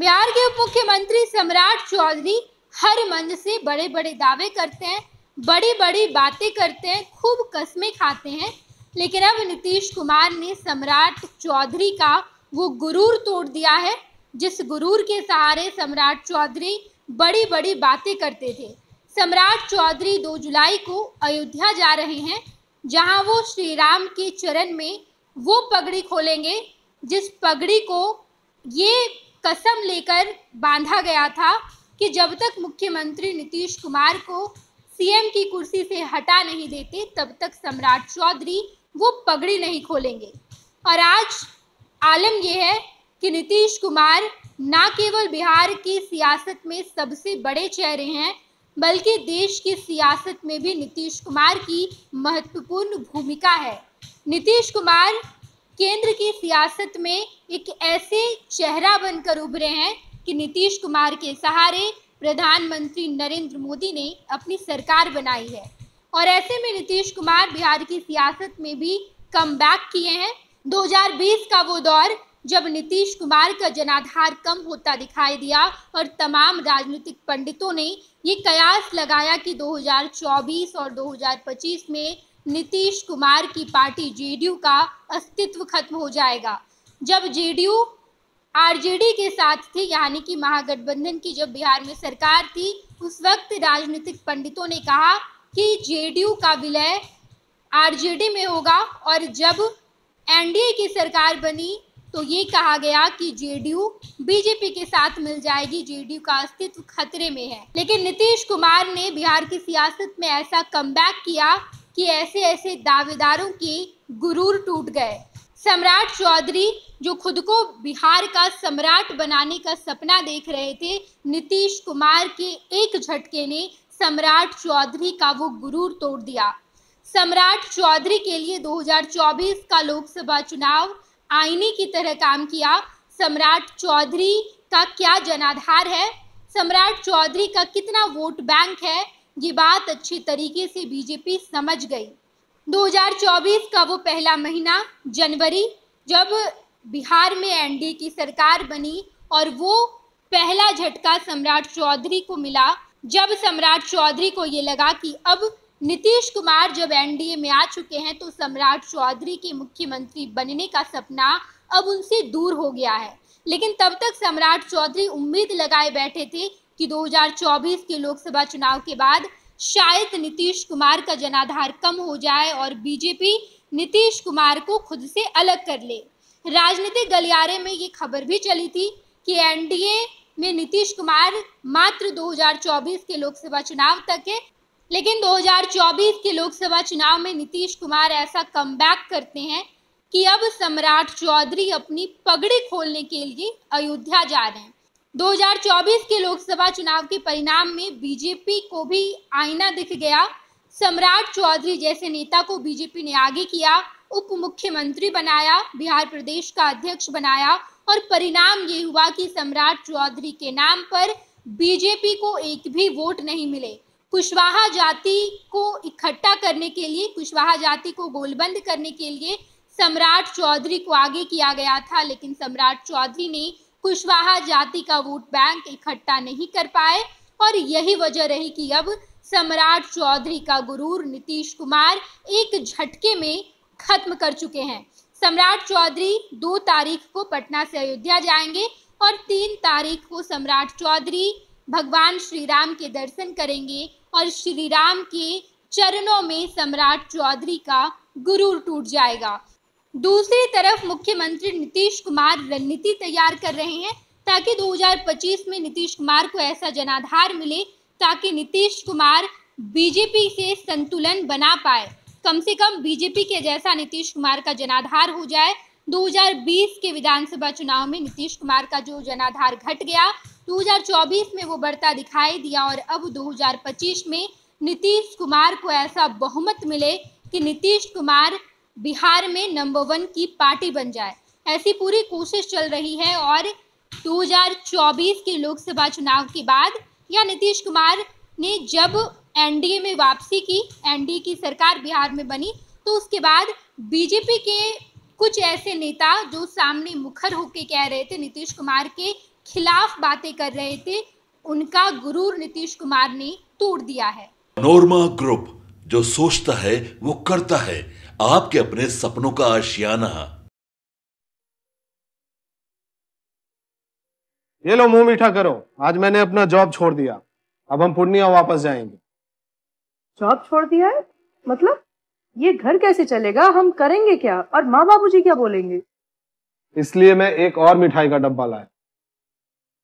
बिहार के उप मुख्यमंत्री सम्राट चौधरी हर मंच से बड़े बड़े दावे करते हैं बड़ी बड़ी बातें करते हैं, खूब कस्में खाते हैं। लेकिन अब नीतीश कुमार ने सम्राट चौधरी का वो गुरूर तोड़ दिया है, जिस गुरूर के सहारे सम्राट चौधरी बड़ी बड़ी बातें करते थे। सम्राट चौधरी 2 जुलाई को अयोध्या जा रहे हैं, जहाँ वो श्री राम के चरण में वो पगड़ी खोलेंगे, जिस पगड़ी को ये कसम लेकर बांधा गया था कि जब तक मुख्यमंत्री नीतीश कुमार को सीएम की कुर्सी से हटा नहीं देते, तब तक सम्राट चौधरी वो पगड़ी नहीं खोलेंगे। और आज आलम यह है कि नीतीश कुमार न केवल बिहार की सियासत में सबसे बड़े चेहरे हैं, बल्कि देश की सियासत में भी नीतीश कुमार की महत्वपूर्ण भूमिका है। नीतीश कुमार केंद्र की सियासत में एक ऐसे चेहरा बनकर उभरे हैं कि नीतीश कुमार के सहारे प्रधानमंत्री नरेंद्र मोदी ने अपनी सरकार बनाई है। और ऐसे में नीतीश कुमार बिहार की सियासत में भी कम किए हैं। 2020 का वो दौर जब नीतीश कुमार का जनाधार कम होता दिखाई दिया और तमाम राजनीतिक पंडितों ने ये कयास लगाया कि 2024 और 2025 में नीतीश कुमार की पार्टी जेडीयू का अस्तित्व खत्म हो जाएगा। जब जेडीयू आरजेडी के साथ थी, यानी कि महागठबंधन की जब बिहार में सरकार थी, उस वक्त राजनीतिक पंडितों ने कहा कि जेडीयू का विलय आरजेडी में होगा और जब एनडीए की सरकार बनी तो ये कहा गया कि जेडीयू बीजेपी के साथ मिल जाएगी। जेडीयू का अस्तित्व खतरे में है। लेकिन नीतीश कुमार ने बिहार की सियासत में ऐसा कम किया कि ऐसे ऐसे दावेदारों के गुरूर टूट गए। सम्राट चौधरी, जो खुद को बिहार का सम्राट बनाने का सपना देख रहे थे, नीतीश कुमार के एक झटके ने सम्राट चौधरी का वो गुरूर तोड़ दिया। सम्राट चौधरी के लिए 2024 का लोकसभा चुनाव आईने की तरह काम किया। सम्राट चौधरी का क्या जनाधार है? सम्राट चौधरी का कितना वोट बैंक है? ये बात अच्छी तरीके से बीजेपी समझ गई। 2024 का वो पहला महीना, जनवरी, जब बिहार में एनडीए की सरकार बनी और वो पहला झटका सम्राट चौधरी को मिला। जब सम्राट चौधरी को ये लगा कि अब नीतीश कुमार जब एनडीए में आ चुके हैं तो सम्राट चौधरी के मुख्यमंत्री बनने का सपना अब उनसे दूर हो गया है। लेकिन तब तक सम्राट चौधरी उम्मीद लगाए बैठे थे कि 2024 के लोकसभा चुनाव के बाद शायद नीतीश कुमार का जनाधार कम हो जाए और बीजेपी नीतीश कुमार को खुद से अलग कर ले। राजनीतिक गलियारे में ये खबर भी चली थी कि एनडीए में नीतीश कुमार मात्र 2024 के लोकसभा चुनाव तक है लेकिन 2024 के लोकसभा चुनाव में नीतीश कुमार ऐसा कम करते हैं कि अब सम्राट चौधरी अपनी पगड़ी खोलने के लिए अयोध्या जा रहे हैं। 2024 के लोकसभा चुनाव के परिणाम में बीजेपी को भी आईना दिख गया। सम्राट चौधरी जैसे नेता को बीजेपी ने आगे किया उप मुख्यमंत्री बनाया, बिहार प्रदेश का अध्यक्ष बनाया और परिणाम ये हुआ कि सम्राट चौधरी के नाम पर बीजेपी को एक भी वोट नहीं मिले। कुशवाहा जाति को इकट्ठा करने के लिए, कुशवाहा जाति को गोलबंद करने के लिए सम्राट चौधरी को आगे किया गया था, लेकिन सम्राट चौधरी ने कुशवाहा जाति का वोट बैंक इकट्ठा नहीं कर पाए और यही वजह रही कि अब सम्राट चौधरी का गुरूर नीतीश कुमार एक झटके में खत्म कर चुके हैं। सम्राट चौधरी दो तारीख को पटना से अयोध्या जाएँगे और तीन तारीख को सम्राट चौधरी भगवान श्री राम के दर्शन करेंगे। और श्री राम के चरणों में सम्राट चौधरी का गुरूर टूट जाएगा। दूसरी तरफ़ मुख्यमंत्री नीतीश कुमार रणनीति तैयार कर रहे हैं ताकि 2025 में नीतीश कुमार को ऐसा जनाधार मिले ताकि नीतीश कुमार बीजेपी से संतुलन बना पाए। कम से कम बीजेपी के जैसा नीतीश कुमार का जनाधार हो जाए। 2020 के विधानसभा चुनाव में नीतीश कुमार का जो जनाधार घट गया 2024 में वो बढ़ता दिखाई दिया और अब 2025 में नीतीश कुमार को ऐसा बहुमत मिले कि नीतीश कुमार बिहार में नंबर वन की पार्टी बन जाए। ऐसी पूरी कोशिश चल रही है और 2024 के लोकसभा चुनाव के बाद या नीतीश कुमार ने जब एनडीए में वापसी की, एनडीए की सरकार बिहार में बनी तो उसके बाद बीजेपी के कुछ ऐसे नेता जो सामने मुखर होके कह रहे थे नीतीश कुमार के खिलाफ बातें कर रहे थे उनका गुरूर नीतीश कुमार ने तोड़ दिया है। नोरमा ग्रुप जो सोचता है वो करता है। आपके अपने सपनों का आशियाना। ये लो मुँह मीठा करो। आज मैंने अपना जॉब छोड़ दिया। अब हम पूर्णिया वापस जाएँगे। जॉब छोड़ दिया है? मतलब? ये घर कैसे चलेगा? हम करेंगे क्या? और माँ बाबूजी क्या बोलेंगे? इसलिए मैं एक और मिठाई का डब्बा लाया।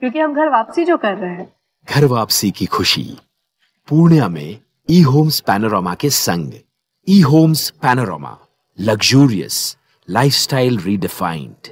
क्योंकि हम घर वापसी जो कर रहे हैं। घर वापसी की खुशी। पूर्णिया में ई होम्स पैनोरामा के संग। E homes panorama luxurious lifestyle redefined